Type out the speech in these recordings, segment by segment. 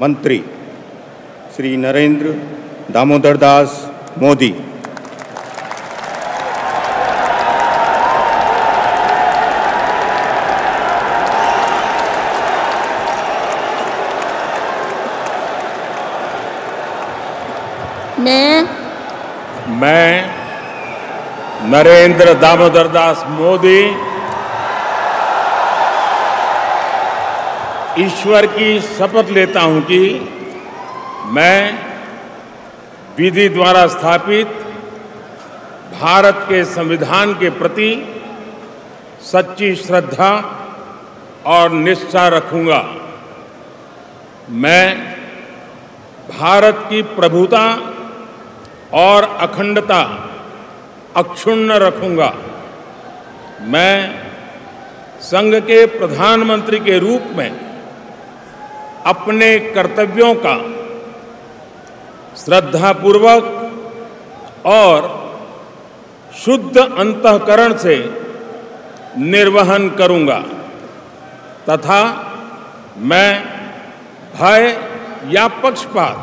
मंत्री श्री नरेंद्र दामोदर दास मोदी। मैं मैं नरेंद्र दामोदर दास मोदी ईश्वर की शपथ लेता हूँ कि मैं विधि द्वारा स्थापित भारत के संविधान के प्रति सच्ची श्रद्धा और निष्ठा रखूँगा। मैं भारत की प्रभुता और अखंडता अक्षुण्ण रखूँगा। मैं संघ के प्रधानमंत्री के रूप में अपने कर्तव्यों का श्रद्धापूर्वक और शुद्ध अंतकरण से निर्वहन करूँगा। तथा मैं भय या पक्षपात,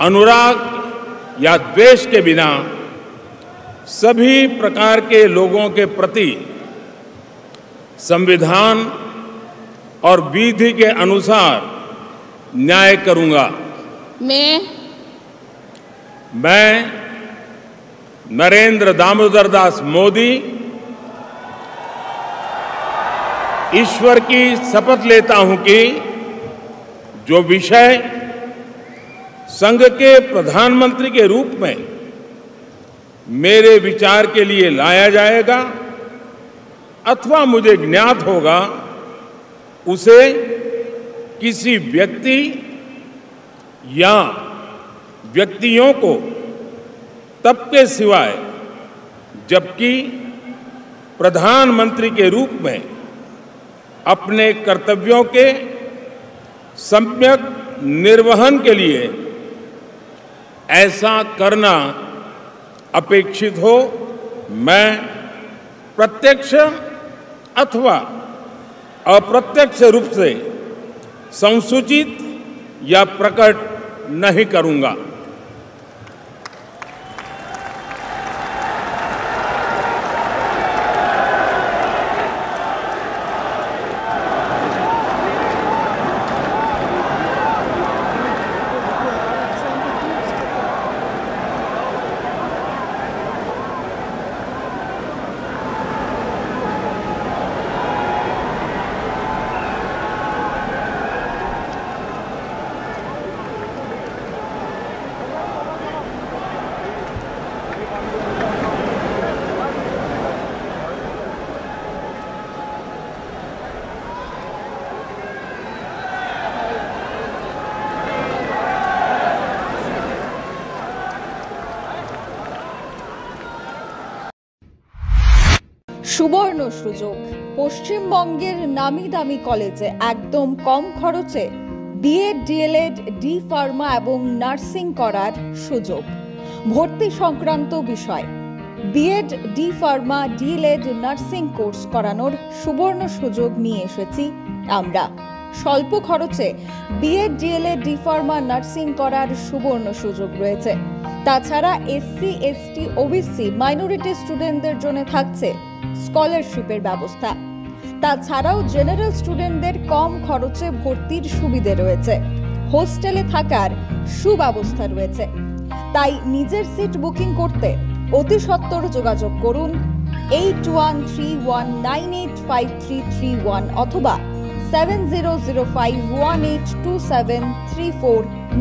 अनुराग या द्वेष के बिना सभी प्रकार के लोगों के प्रति संविधान और विधि के अनुसार न्याय करूँगा। मैं मैं नरेंद्र दामोदर दास मोदी ईश्वर की शपथ लेता हूँ कि जो विषय संघ के प्रधानमंत्री के रूप में मेरे विचार के लिए लाया जाएगा अथवा मुझे ज्ञात होगा उसे किसी व्यक्ति या व्यक्तियों को तब के सिवाय, जबकि प्रधानमंत्री के रूप में अपने कर्तव्यों के सम्यक निर्वहन के लिए ऐसा करना अपेक्षित हो, मैं प्रत्यक्ष अथवा अप्रत्यक्ष रूप से संसूचित या प्रकट नहीं करूँगा। সুবর্ণ সুযোগ। পশ্চিমবঙ্গের নামি দামি কলেজে একদম কম খরচে বিএড ডিএলএড, ডি ফার্মা এবং নার্সিং করার সুযোগ। ভর্তি সংক্রান্ত বিষয়, BEd, D pharma, DElEd, nursing course করানোর সুবর্ণ সুযোগ নিয়ে এসেছি আমরা। স্বল্প খরচে BEd, DElEd, D pharma, nursing করার সুবর্ণ সুযোগ রয়েছে। তাছাড়া এসসি, এসটি, ওবিসি, মাইনরিটি স্টুডেন্টদের জন্য থাকছে স্কলারশিপের ব্যবস্থা। তাছাড়াও জেনারেল স্টুডেন্টদের কম খরচে ভর্তির সুবিধে রয়েছে। হোস্টেলে থাকার সুব্যবস্থা রয়েছে। তাই নিজের সিট বুকিং করতে অতি সত্বর যোগাযোগ করুন eight one three one nine eight five three three one অথবা seven zero zero five one eight two seven three four